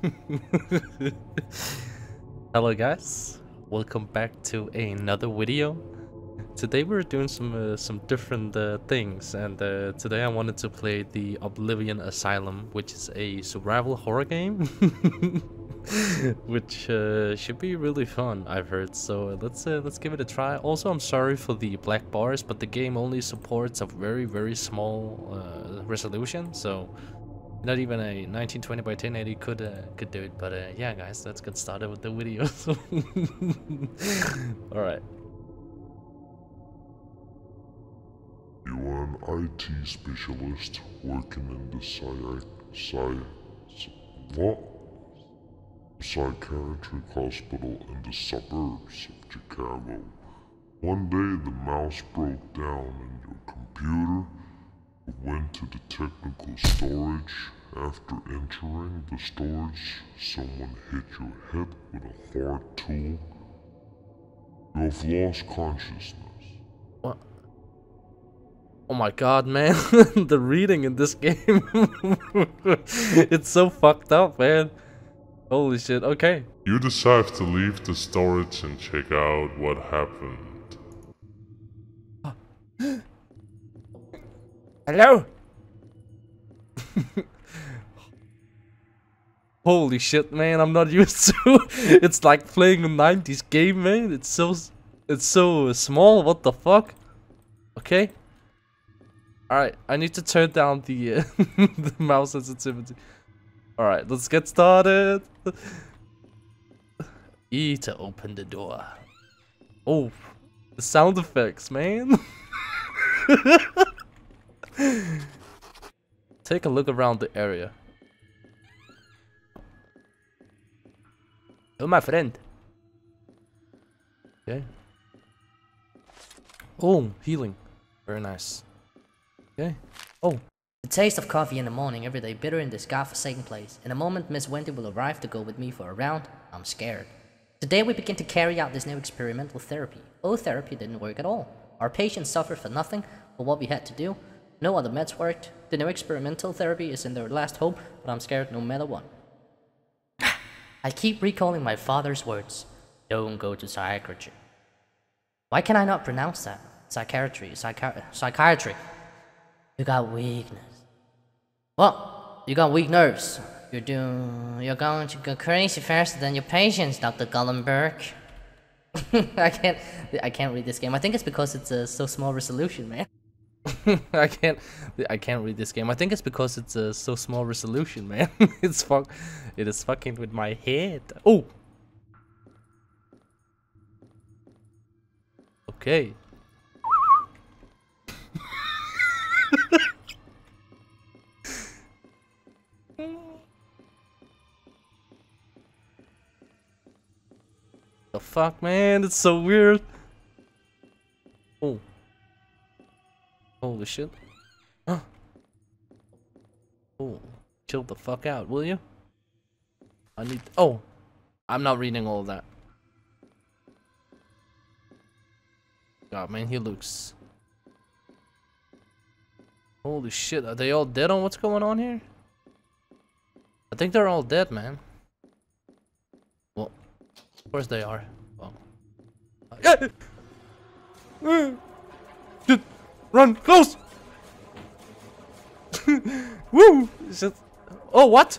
Hello guys, welcome back to another video. Today we're doing some uh, some different uh, things and uh, today I wanted to play the Oblivion Asylum which is a survival horror game which uh, should be really fun I've heard so let's uh, let's give it a try. Also I'm sorry for the black bars but the game only supports a very very small uh, resolution so not even a 1920 by 1080 could uh, could do it, but uh, yeah, guys, let's get started with the video. All right. You are an IT specialist working in the psy... what? Psychiatric hospital in the suburbs of Chicago. One day the mouse broke down in your computer went to the technical storage. After entering the storage, someone hit your head with a hard tool. You have lost consciousness. What? Oh my god, man. the reading in this game. it's so fucked up, man. Holy shit, okay. You decide to leave the storage and check out what happened. Hello? Holy shit, man, I'm not used to It's like playing a 90s game, man. It's so it's so small. What the fuck? Okay. Alright, I need to turn down the, uh, the mouse sensitivity. Alright, let's get started. E to open the door. Oh, the sound effects, man. Take a look around the area. Oh, my friend. Okay. Oh, healing. Very nice. Okay. Oh. The taste of coffee in the morning every day bitter in this godforsaken place. In a moment, Miss Wendy will arrive to go with me for a round. I'm scared. Today we begin to carry out this new experimental therapy. Oh, therapy didn't work at all. Our patients suffered for nothing for what we had to do. No other meds worked. The new experimental therapy is in their last hope, but I'm scared no matter what. I keep recalling my father's words. Don't go to psychiatry. Why can I not pronounce that? Psychiatry, psychi psychiatry. You got weakness. What? You got weak nerves. You're doing. You're going to go crazy faster than your patients, Dr. Gullenberg. I can't. I can't read this game. I think it's because it's a so small resolution, man. I can't I can't read this game. I think it's because it's a so small resolution, man. it's fuck it is fucking with my head. Oh. Okay. the fuck, man? It's so weird. Holy shit. Huh. oh, chill the fuck out, will you? I need. Oh, I'm not reading all that. God, man, he looks. Holy shit, are they all dead on what's going on here? I think they're all dead, man. Well, of course they are. Well. Run, close! Woo! It... Oh, what?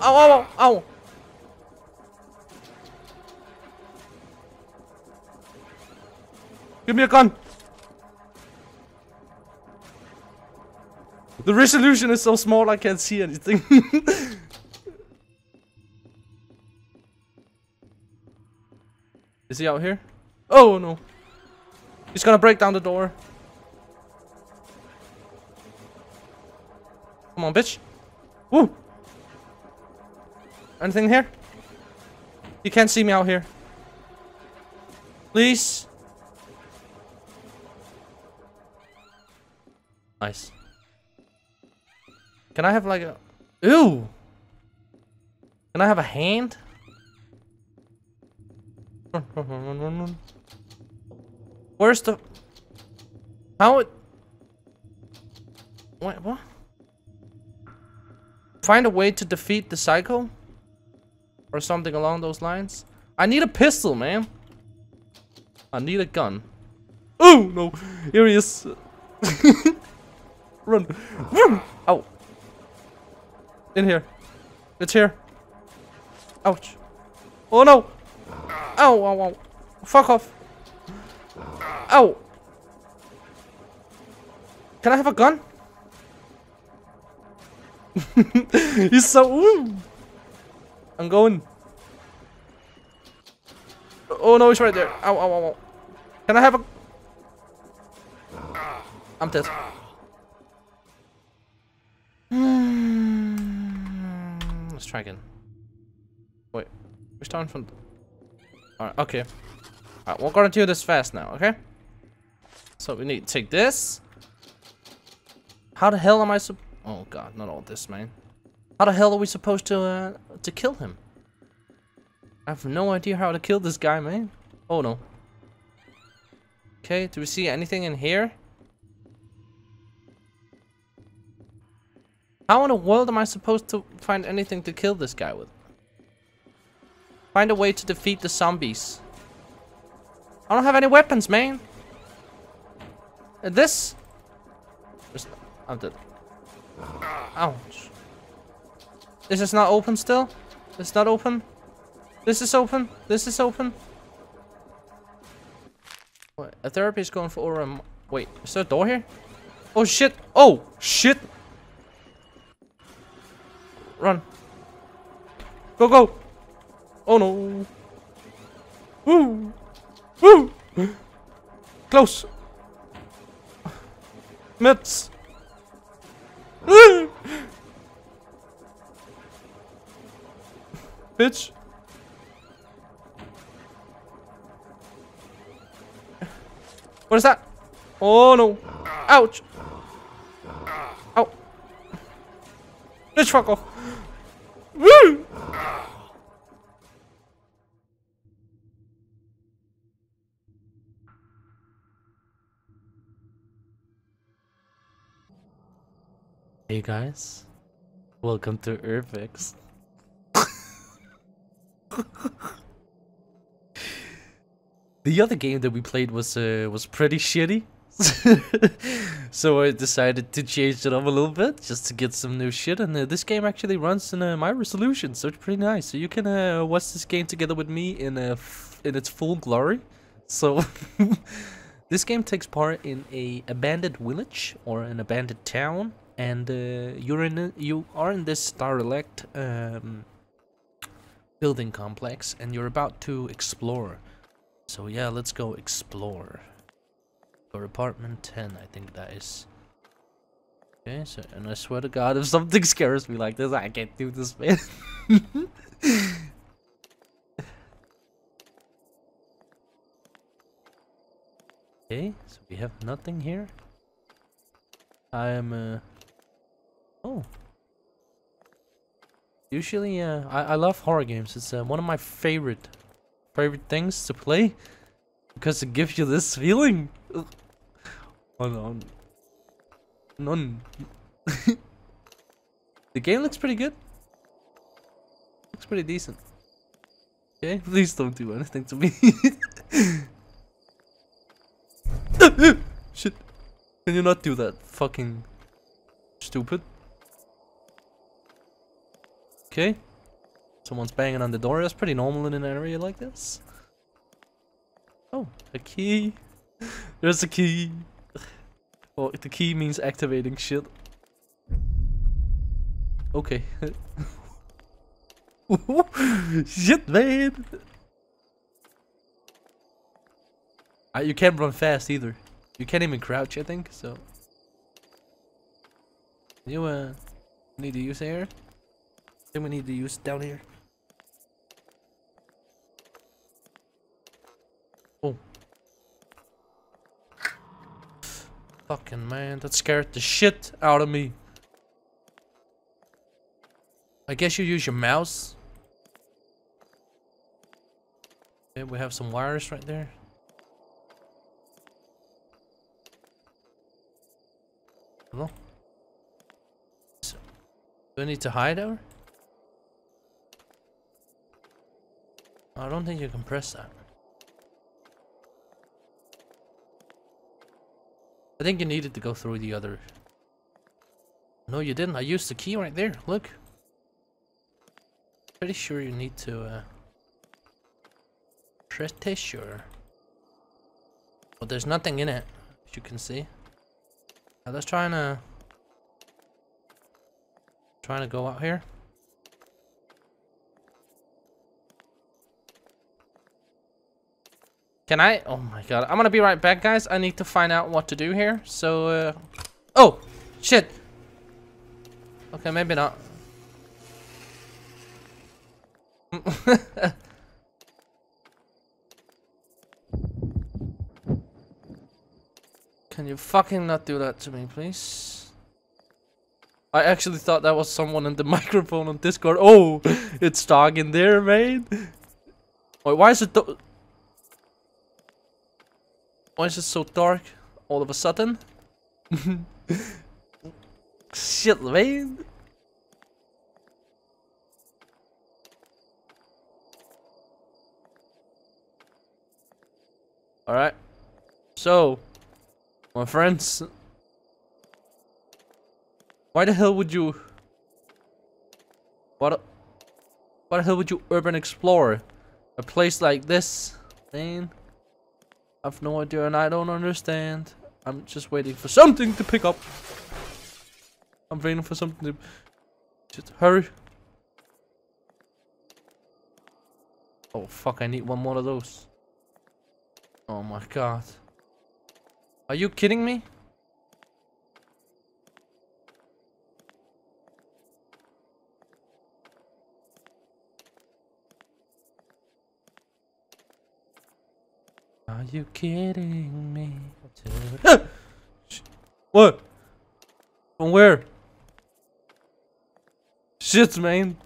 Ow, ow, ow, ow! Give me a gun! The resolution is so small I can't see anything. is he out here? Oh no. He's gonna break down the door. Come on, bitch. Woo! Anything here? You can't see me out here. Please. Nice. Can I have like a... Ew! Can I have a hand? Run, run, run, run, run. Where's the... How it... Wait, what? Find a way to defeat the psycho? Or something along those lines? I need a pistol, man. I need a gun. Oh, no. Here he is. Run. Run. Ow. In here. It's here. Ouch. Oh, no. Ow, ow, ow. Fuck off. Ow. Can I have a gun? He's so... Ooh. I'm going. Oh no, he's right there. Ow, ow, ow, ow. Can I have a... I'm dead. Let's try again. Wait, we're starting from... Alright, okay. Alright, we're gonna do this fast now, okay? So we need to take this. How the hell am I sup- Oh god, not all this, man. How the hell are we supposed to, uh, to kill him? I have no idea how to kill this guy, man. Oh no. Okay, do we see anything in here? How in the world am I supposed to find anything to kill this guy with? Find a way to defeat the zombies. I don't have any weapons, man. Uh, This? I'm dead. Ouch. This is not open still? It's not open? This is open? This is open? Wait, a therapy is going for um wait, is there a door here? Oh shit! Oh shit! Run. Go go! Oh no! Woo! Woo! Close! Mets! Bitch! What is that? Oh no! Ouch! Ow! Bitch, fuck off! Woo! Hey guys, welcome to Urbex. the other game that we played was uh, was pretty shitty, so I decided to change it up a little bit just to get some new shit. And uh, this game actually runs in uh, my resolution, so it's pretty nice. So you can uh, watch this game together with me in f in its full glory. So this game takes part in a abandoned village or an abandoned town, and uh, you're in a, you are in this derelict um, building complex, and you're about to explore. So yeah, let's go explore. Or apartment 10, I think that is. Okay, so, and I swear to god, if something scares me like this, I can't do this, man. okay, so we have nothing here. I am, uh... Oh. Usually, uh, I, I love horror games. It's uh, one of my favorite, favorite things to play. Because it gives you this feeling. Ugh. Oh no. None. the game looks pretty good. Looks pretty decent. Okay, please don't do anything to me. Shit. Can you not do that? Fucking stupid. Okay. Someone's banging on the door. That's pretty normal in an area like this. Oh, a key. There's a key. Well, the key means activating shit. Okay. shit, man. Uh, you can't run fast either. You can't even crouch, I think, so. You, uh, need to use air? I think we need to use down here. Oh. Fucking man, that scared the shit out of me. I guess you use your mouse. Okay, we have some wires right there. Hello? So- Do I need to hide her? I don't think you can press that. I think you needed to go through the other. No, you didn't. I used the key right there. Look. Pretty sure you need to. Uh, pretty sure. But there's nothing in it, as you can see. Now let's try and uh, trying to go out here. Can I? Oh my god. I'm gonna be right back, guys. I need to find out what to do here. So, uh... Oh! Shit! Okay, maybe not. Can you fucking not do that to me, please? I actually thought that was someone in the microphone on Discord. Oh! It's dog in there, man! Wait, why is it... Why is it so dark all of a sudden? Shit, man. Alright. So, my friends. Why the hell would you... What... Why the hell would you urban explore? A place like this, man? I've no idea and I don't understand. I'm just waiting for something to pick up. I'm waiting for something to... Just hurry. Oh fuck, I need one more of those. Oh my god. Are you kidding me? Are you kidding me? what? From where? Shit, man.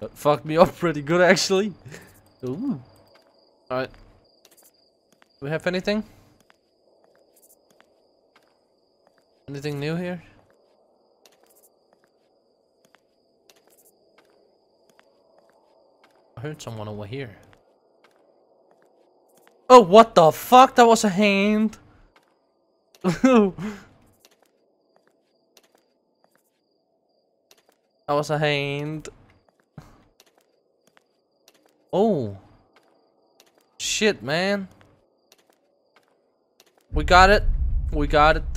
That fucked me up pretty good, actually. Ooh. Alright. Do we have anything? Anything new here? Heard someone over here. Oh, what the fuck? That was a hand. that was a hand. Oh. Shit, man. We got it. We got it.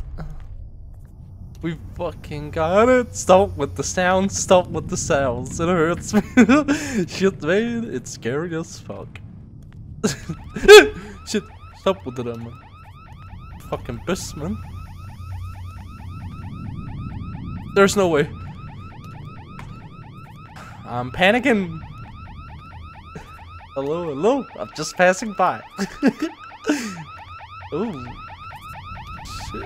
We fucking got it. Stop with the sounds. Stop with the sounds. It hurts me. Shit, man. It's scary as fuck. Shit. Stop with the man. Fucking bus, man. There's no way. I'm panicking. hello, hello. I'm just passing by. Ooh. Shit.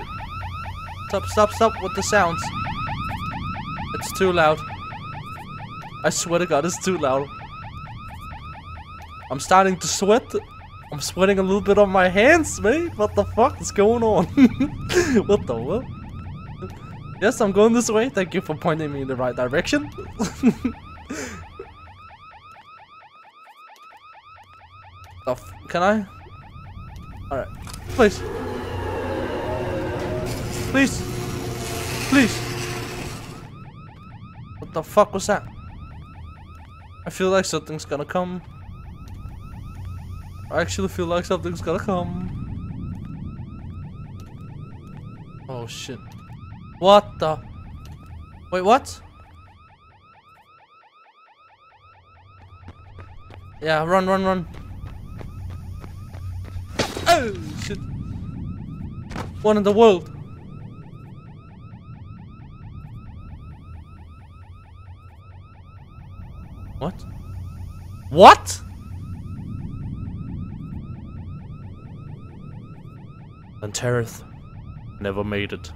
Stop, stop, stop with the sounds. It's too loud. I swear to god, it's too loud. I'm starting to sweat. I'm sweating a little bit on my hands, mate. What the fuck is going on? what the what? Yes, I'm going this way. Thank you for pointing me in the right direction. oh, can I? Alright. Please. Please. Please. What the fuck was that? I feel like something's gonna come. I actually feel like something's gonna come. Oh shit. What the? Wait, what? Yeah, run, run, run. Oh shit. One in the world. What? What? And Tereith never made it.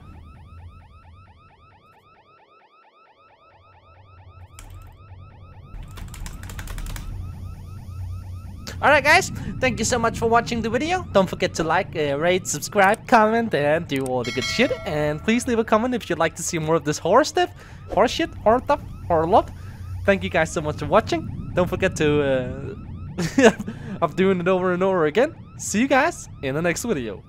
Alright guys, thank you so much for watching the video. Don't forget to like, uh, rate, subscribe, comment, and do all the good shit. And please leave a comment if you'd like to see more of this horror stuff, horror shit, horror stuff, horror love. Thank you guys so much for watching. Don't forget to, uh, I'm doing it over and over again. See you guys in the next video.